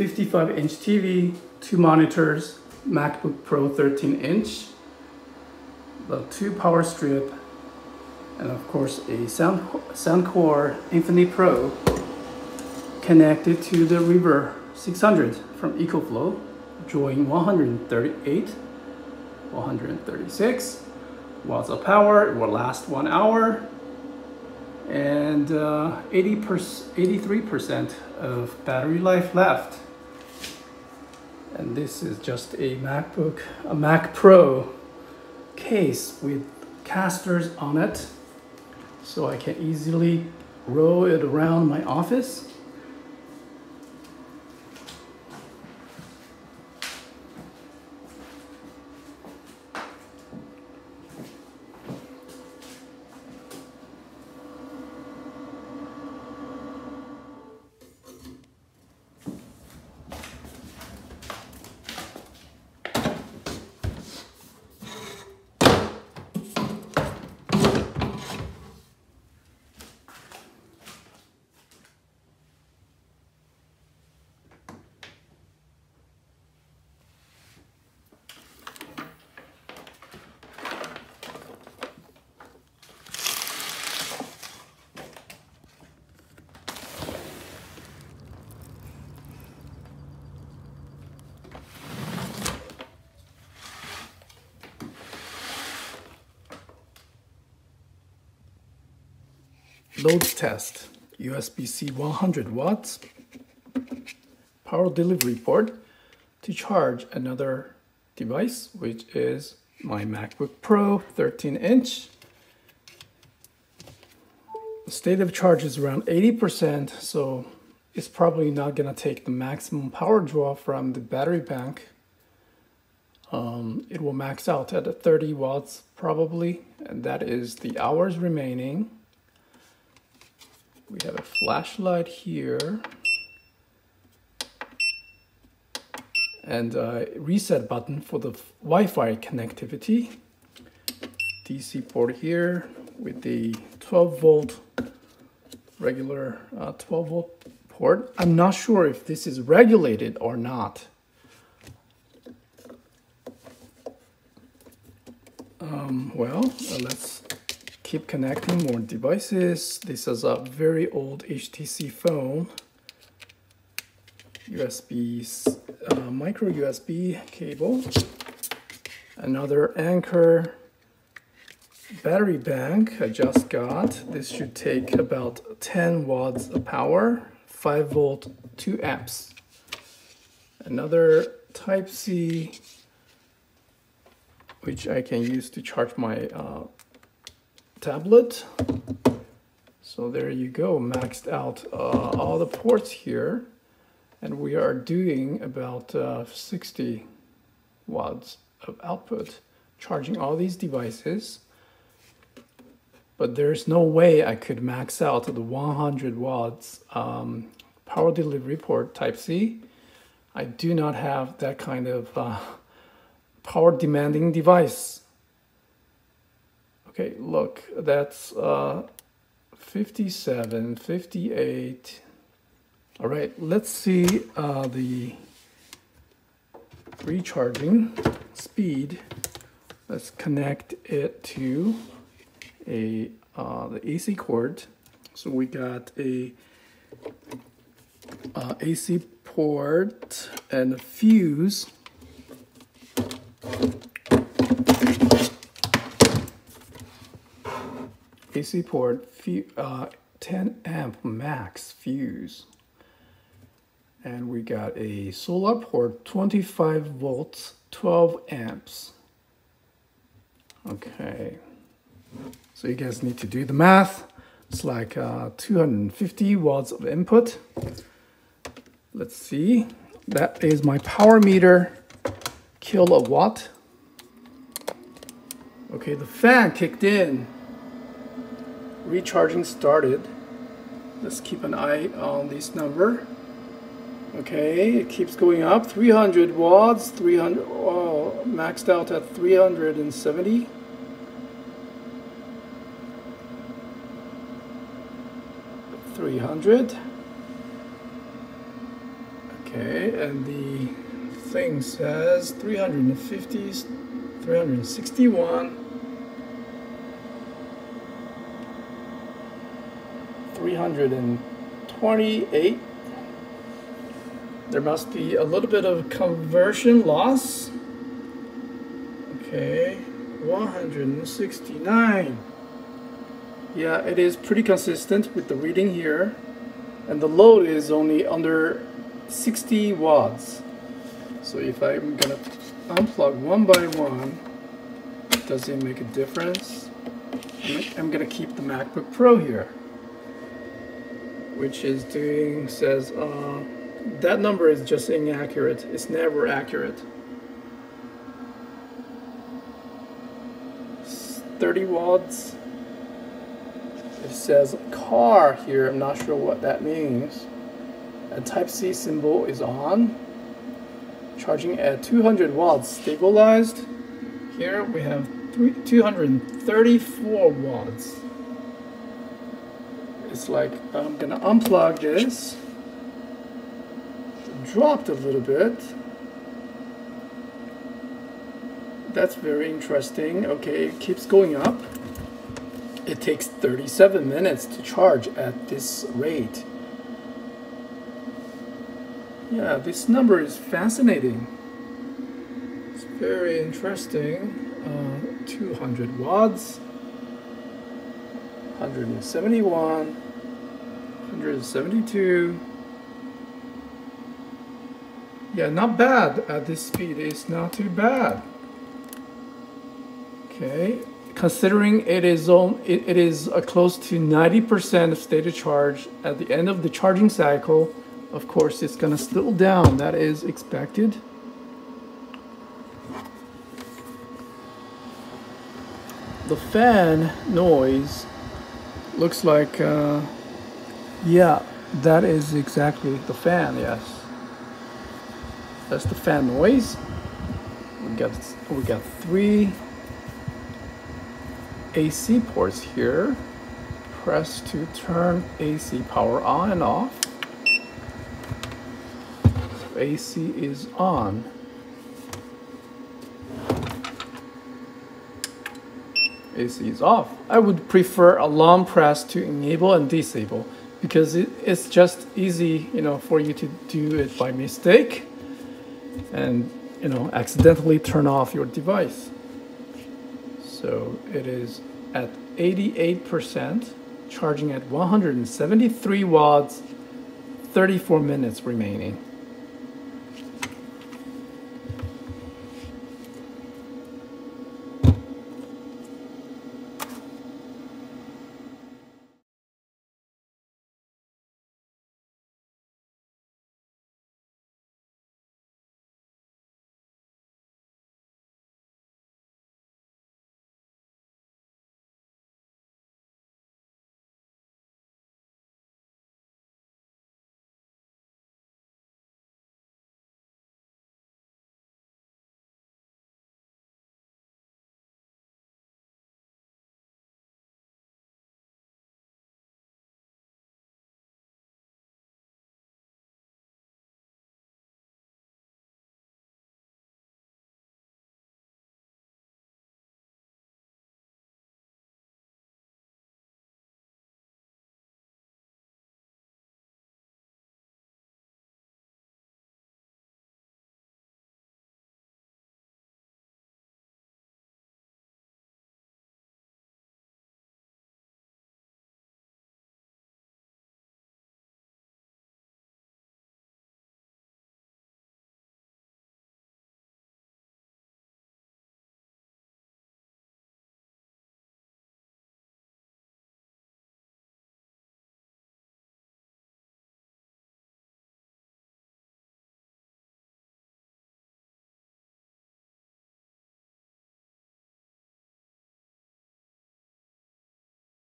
55 inch TV, two monitors, MacBook Pro 13 inch, the two power strip, and of course a Sound, Soundcore Infinity Pro connected to the River 600 from EcoFlow, drawing 138, 136 watts of power. It will last one hour and uh, 80 83% of battery life left. And this is just a MacBook, a Mac Pro case with casters on it. So I can easily roll it around my office Loads test, USB-C 100 watts, power delivery port to charge another device, which is my MacBook Pro 13 inch. The state of charge is around 80%, so it's probably not gonna take the maximum power draw from the battery bank. Um, it will max out at 30 watts probably, and that is the hours remaining. We have a flashlight here. And a reset button for the Wi-Fi connectivity. DC port here with the 12 volt regular uh, 12 volt port. I'm not sure if this is regulated or not. Um, well, uh, let's keep connecting more devices. This is a very old HTC phone. USB, uh, micro USB cable. Another Anker battery bank I just got. This should take about 10 watts of power, 5 volt, 2 amps. Another Type-C, which I can use to charge my uh, tablet. So there you go, maxed out uh, all the ports here. And we are doing about uh, 60 watts of output, charging all these devices. But there's no way I could max out the 100 watts um, power delivery port Type-C. I do not have that kind of uh, power demanding device. Okay, look, that's uh, 57, 58. All right, let's see uh, the recharging speed. Let's connect it to a uh, the AC cord. So we got a uh, AC port and a fuse AC port uh, 10 amp max fuse. And we got a solar port 25 volts 12 amps. Okay. So you guys need to do the math. It's like uh, 250 watts of input. Let's see. That is my power meter Kill A Watt. Okay, the fan kicked in recharging started. Let's keep an eye on this number. Okay, it keeps going up. 300 watts, 300, oh, maxed out at 370. Three hundred. Okay, and the thing says 350, 361, 328. There must be a little bit of conversion loss. Okay, 169. Yeah, it is pretty consistent with the reading here. And the load is only under 60 watts. So if I'm gonna unplug one by one, does it make a difference? I'm gonna keep the MacBook Pro here, which is doing, says, uh, that number is just inaccurate. It's never accurate. 30 watts. It says car here. I'm not sure what that means. A Type-C symbol is on. Charging at 200 watts stabilized. Here we have 234 watts. It's like I'm gonna unplug this. Dropped a little bit. That's very interesting. Okay, it keeps going up. It takes 37 minutes to charge at this rate. Yeah, this number is fascinating. It's very interesting. Uh, 200 watts, 171, 172. Yeah, not bad at this speed. It's not too bad. Okay, considering it is on, it, it is a close to 90% of state of charge at the end of the charging cycle. Of course, it's gonna still down. That is expected. The fan noise looks like, uh, yeah, that is exactly the fan. Yes, that's the fan noise. We got we got three AC ports here. Press to turn AC power on and off. So AC is on. AC is off. I would prefer a long press to enable and disable because it, it's just easy, you know, for you to do it by mistake and, you know, accidentally turn off your device. So it is at 88%, charging at 173 watts, 34 minutes remaining.